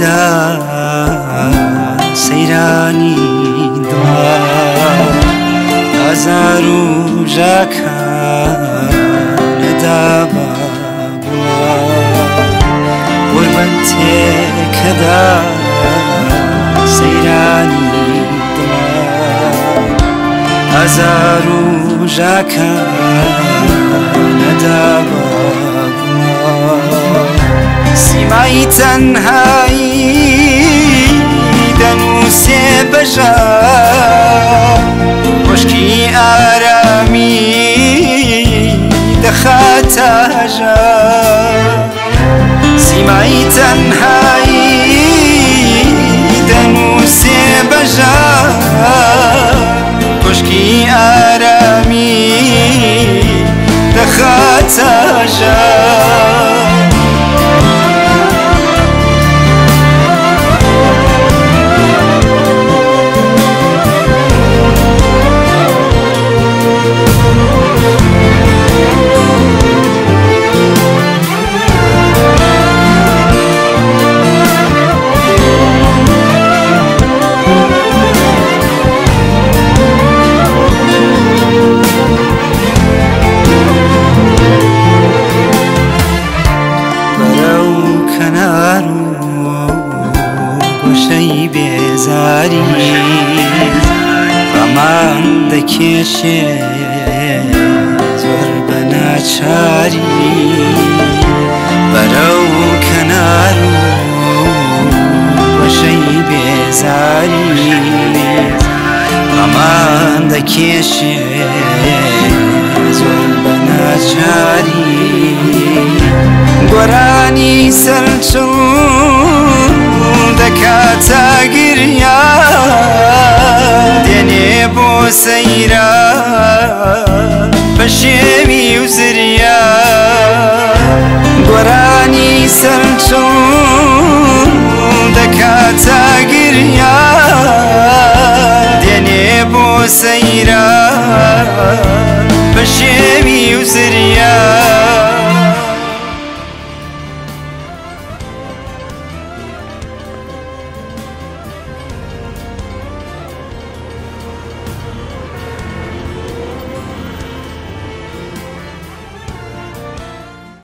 لێدا سەیرانی دوا ئازار و ژاکانەدا بەبووەربەن تێکەدا سەیرانی دوا ئازار و ژاکانەدا بە عيتن هاي دنو سبجا وشكي آرامي دخاتا جا سمعي تنهاي دنو بجا وشكي آرامي دخاتا جا شی بیزاری، و من زور زور بناچاری برو کنارو و شی بیزاری و من زور بناچاری گرانی سلچون سەیرا بە شێوی و زریا گۆرانی سەرچوون دەکاتە گریا دێنێ بۆ سەیرا بە شێوی و زریا